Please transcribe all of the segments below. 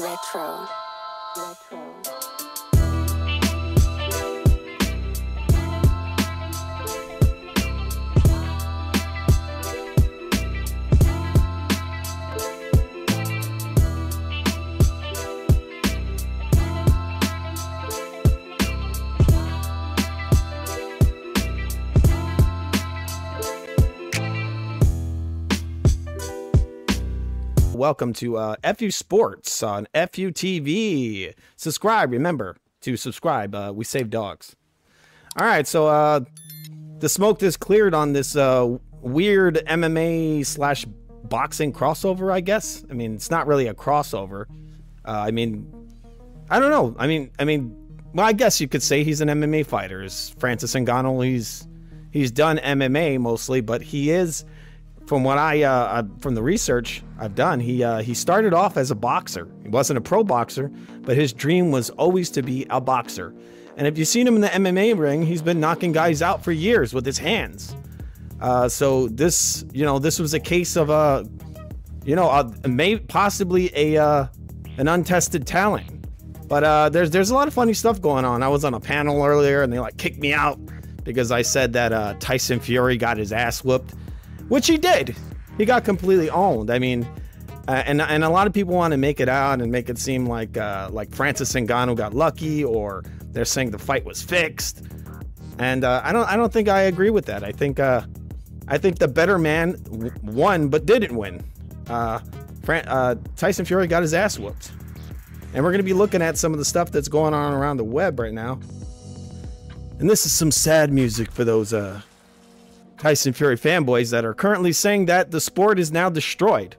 Retro. Retro. Welcome to uh, FU Sports on FU TV. Subscribe, remember to subscribe. Uh, we save dogs. All right, so uh, the smoke is cleared on this uh, weird MMA slash boxing crossover, I guess. I mean, it's not really a crossover. Uh, I mean, I don't know. I mean, I mean, well, I guess you could say he's an MMA fighter. Is Francis Ngannou? He's he's done MMA mostly, but he is from what I uh, from the research I've done, he uh, he started off as a boxer. He wasn't a pro boxer, but his dream was always to be a boxer. And if you've seen him in the MMA ring, he's been knocking guys out for years with his hands. Uh, so this, you know, this was a case of a, you know, a, may possibly a uh, an untested talent. But uh, there's there's a lot of funny stuff going on. I was on a panel earlier, and they like kicked me out because I said that uh, Tyson Fury got his ass whooped which he did. He got completely owned. I mean, uh, and and a lot of people want to make it out and make it seem like uh, like Francis Ngannou got lucky, or they're saying the fight was fixed. And uh, I don't I don't think I agree with that. I think uh, I think the better man won but didn't win. Uh, Fran- uh, Tyson Fury got his ass whooped, and we're gonna be looking at some of the stuff that's going on around the web right now. And this is some sad music for those uh, Tyson Fury fanboys that are currently saying that the sport is now destroyed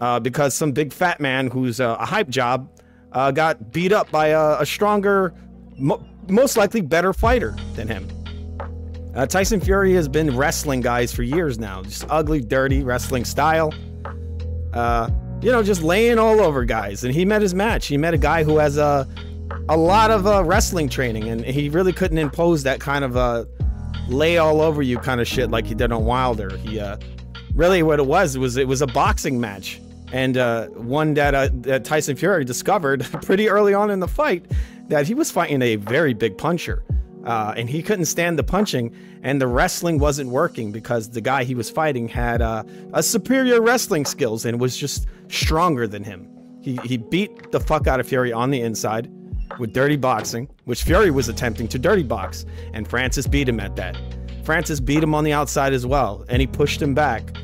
uh, because some big fat man who's a, a hype job uh, got beat up by a, a stronger, mo most likely better fighter than him. Uh, Tyson Fury has been wrestling guys for years now, just ugly, dirty wrestling style. Uh, you know, just laying all over guys. And he met his match. He met a guy who has a a lot of uh, wrestling training, and he really couldn't impose that kind of uh, lay all over you kind of shit like he did on Wilder. He uh, really what it was was it was a boxing match and uh, one that, uh, that Tyson Fury discovered pretty early on in the fight that he was fighting a very big puncher. Uh, and he couldn't stand the punching, and the wrestling wasn't working because the guy he was fighting had uh, a superior wrestling skills and was just stronger than him. He, he beat the fuck out of Fury on the inside, with dirty boxing, which Fury was attempting to dirty box, and Francis beat him at that. Francis beat him on the outside as well, and he pushed him back,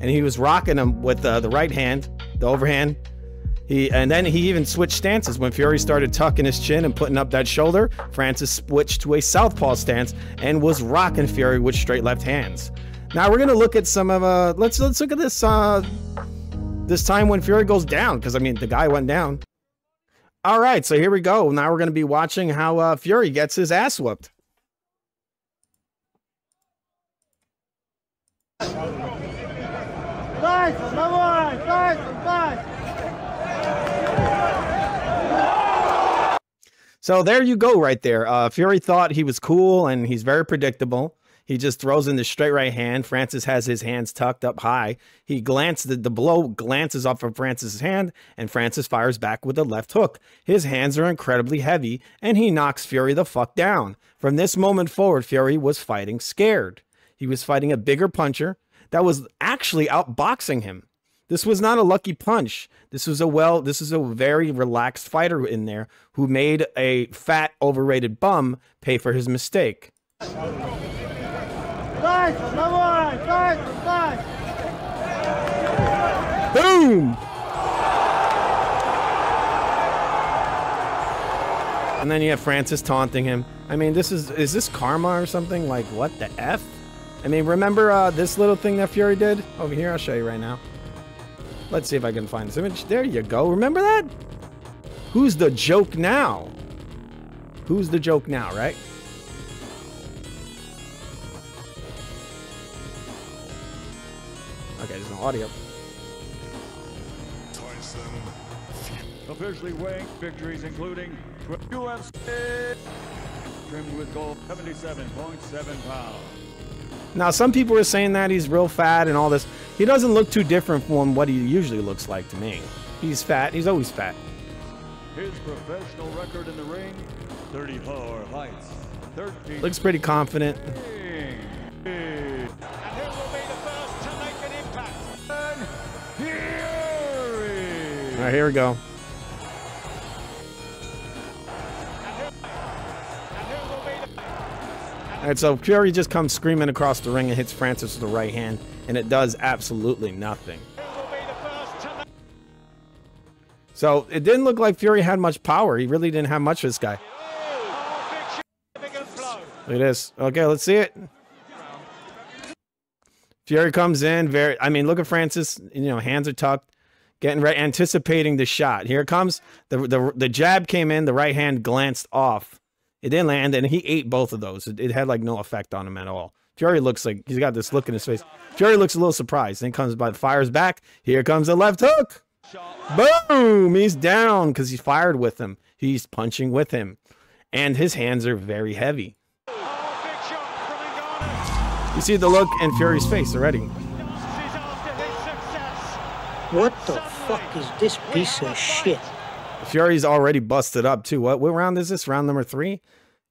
and he was rocking him with uh, the right hand, the overhand. He and then he even switched stances when Fury started tucking his chin and putting up that shoulder. Francis switched to a southpaw stance and was rocking Fury with straight left hands. Now we're gonna look at some of uh let's let's look at this uh this time when Fury goes down because I mean the guy went down. All right, so here we go. Now we're going to be watching how uh, Fury gets his ass whooped. So there you go, right there. Uh, Fury thought he was cool and he's very predictable. He just throws in the straight right hand. Francis has his hands tucked up high. He glances, the, the blow glances off of Francis's hand, and Francis fires back with a left hook. His hands are incredibly heavy, and he knocks Fury the fuck down. From this moment forward, Fury was fighting scared. He was fighting a bigger puncher that was actually outboxing him. This was not a lucky punch. This was a well, this is a very relaxed fighter in there who made a fat, overrated bum pay for his mistake. Boom! And then you have Francis taunting him. I mean, this is is this karma or something? Like what the f? I mean, remember uh, this little thing that Fury did over here? I'll show you right now. Let's see if I can find this image. There you go. Remember that? Who's the joke now? Who's the joke now, right? Okay, there's no audio. Tyson. Officially weighing victories including UFC trimmed with gold 77.7 pounds. Now, some people are saying that he's real fat and all this. He doesn't look too different from what he usually looks like to me. He's fat. He's always fat. His professional record in the ring, 34 fights, 13 Looks pretty confident. Right, here we go. And who will be the All right, so Fury just comes screaming across the ring and hits Francis with the right hand, and it does absolutely nothing. So it didn't look like Fury had much power. He really didn't have much of this guy. Look at this. Okay, let's see it. Fury comes in. Very. I mean, look at Francis. You know, hands are tucked, getting ready, anticipating the shot. Here it comes. The the the jab came in. The right hand glanced off. It didn't land, and he ate both of those. It, it had like no effect on him at all. Fury looks like he's got this look in his face. Fury looks a little surprised. Then comes by, fires back. Here comes the left hook. Boom! He's down because he fired with him. He's punching with him, and his hands are very heavy. You see the look in Fury's face already. What the fuck is this piece of shit? Fury's already busted up too. What what round is this? Round number three?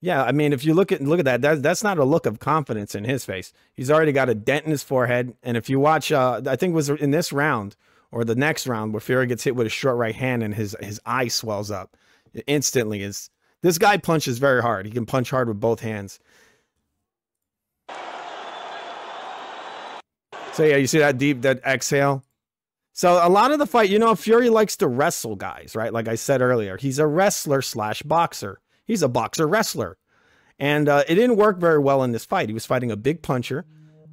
Yeah, I mean, if you look at look at that, that that's not a look of confidence in his face. He's already got a dent in his forehead, and if you watch, uh, I think it was in this round or the next round where Fury gets hit with a short right hand and his his eye swells up instantly. Is this guy punches very hard? He can punch hard with both hands. So yeah, you see that deep that exhale. So a lot of the fight, you know, Fury likes to wrestle guys, right? Like I said earlier, he's a wrestler slash boxer. He's a boxer wrestler, and uh, it didn't work very well in this fight. He was fighting a big puncher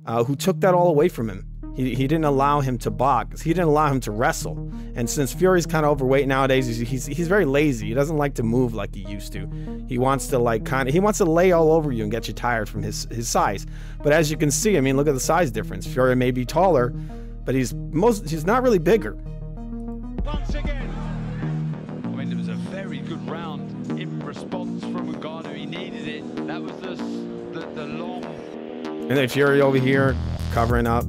uh, who took that all away from him. He, he didn't allow him to box. He didn't allow him to wrestle. And since Fury's kind of overweight nowadays, he's, he's he's very lazy. He doesn't like to move like he used to. He wants to like kind of he wants to lay all over you and get you tired from his his size. But as you can see, I mean, look at the size difference. Fury may be taller, but he's most he's not really bigger. Once again. I mean, it was a very good round in response from Ngannou. He needed it. That was the, the, the long And then Fury over here covering up.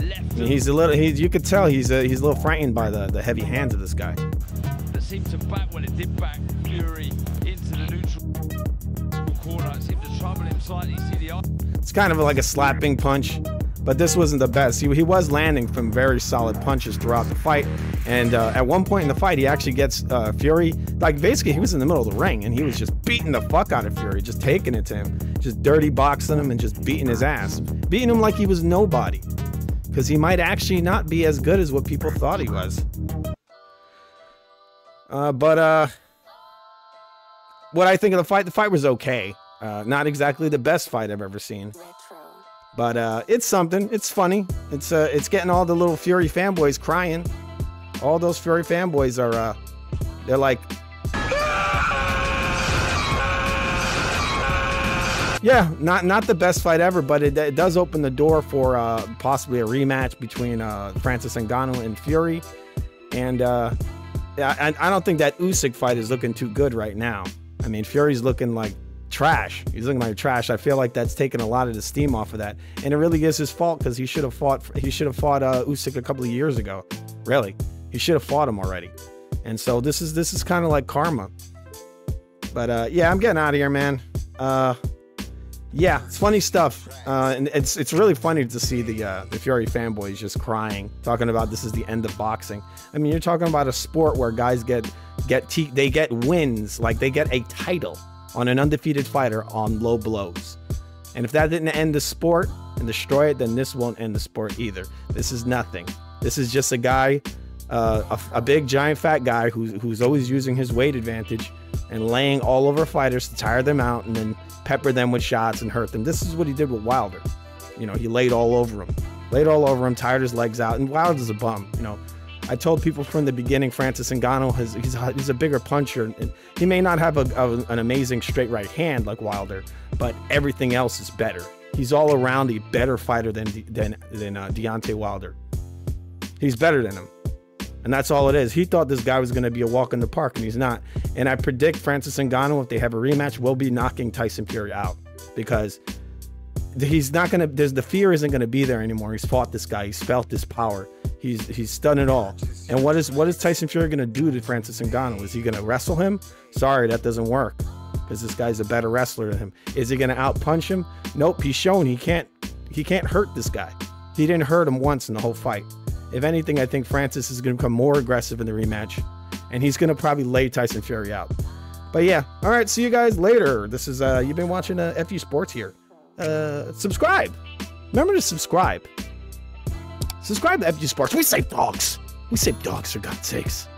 left he's a little. He's you could tell he's a, he's a little frightened by the the heavy hands of this guy. that seemed to back when it did back Fury into the neutral corner. It seemed to trouble him slightly. See the eye. It's kind of like a slapping punch, but this wasn't the best. He, he was landing from very solid punches throughout the fight, and uh, at one point in the fight, he actually gets uh, Fury. Like basically, he was in the middle of the ring, and he was just beating the fuck out of Fury, just taking it to him, just dirty boxing him, and just beating his ass, beating him like he was nobody, because he might actually not be as good as what people thought he was. Uh, but uh, what I think of the fight, the fight was okay. Uh, not exactly the best fight I've ever seen. But uh, it's something. It's funny. It's uh, it's getting all the little Fury fanboys crying. All those Fury fanboys are, uh, they're like, yeah, not not the best fight ever, but it, it does open the door for uh, possibly a rematch between uh, Francis Ngannou and Fury. And uh, I, I don't think that Usyk fight is looking too good right now. I mean, Fury's looking like trash. He's looking like trash. I feel like that's taken a lot of the steam off of that, and it really is his fault because he should have fought. He should have fought uh, Usyk a couple of years ago. Really, he should have fought him already. And so this is this is kind of like karma. But uh, yeah, I'm getting out of here, man. Uh, yeah, it's funny stuff, uh, and it's it's really funny to see the uh, the Fury fanboys just crying, talking about this is the end of boxing. I mean, you're talking about a sport where guys get get they get wins, like they get a title on an undefeated fighter on low blows. And if that didn't end the sport and destroy it, then this won't end the sport either. This is nothing. This is just a guy, uh, a, a big giant fat guy who's who's always using his weight advantage and laying all over fighters to tire them out and then pepper them with shots and hurt them. This is what he did with Wilder. You know, he laid all over him, laid all over him, tired his legs out, and Wilder's a bum. You know, I told people from the beginning, Francis Ngannou has he's a, he's a bigger puncher, he may not have a, a, an amazing straight right hand like Wilder, but everything else is better. He's all around a better fighter than than than uh, Deontay Wilder. He's better than him. And that's all it is. He thought this guy was going to be a walk in the park, and he's not. And I predict Francis Ngannou, if they have a rematch, will be knocking Tyson Fury out because he's not going to. There's the fear isn't going to be there anymore. He's fought this guy. He's felt this power. He's he's done it all. And what is what is Tyson Fury gonna do to Francis Ngannou? Is he gonna wrestle him? Sorry, that doesn't work because this guy's a better wrestler than him. Is he gonna outpunch him? Nope. He's shown he can't he can't hurt this guy. He didn't hurt him once in the whole fight. If anything, I think Francis is gonna become more aggressive in the rematch, and he's gonna probably lay Tyson Fury out. But yeah, all right. See you guys later. This is uh, you've been watching uh, FU Sports here. Uh, subscribe. Remember to subscribe. Subscribe to FU Sports. We save dogs. We save dogs for God's sakes.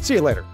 See you later.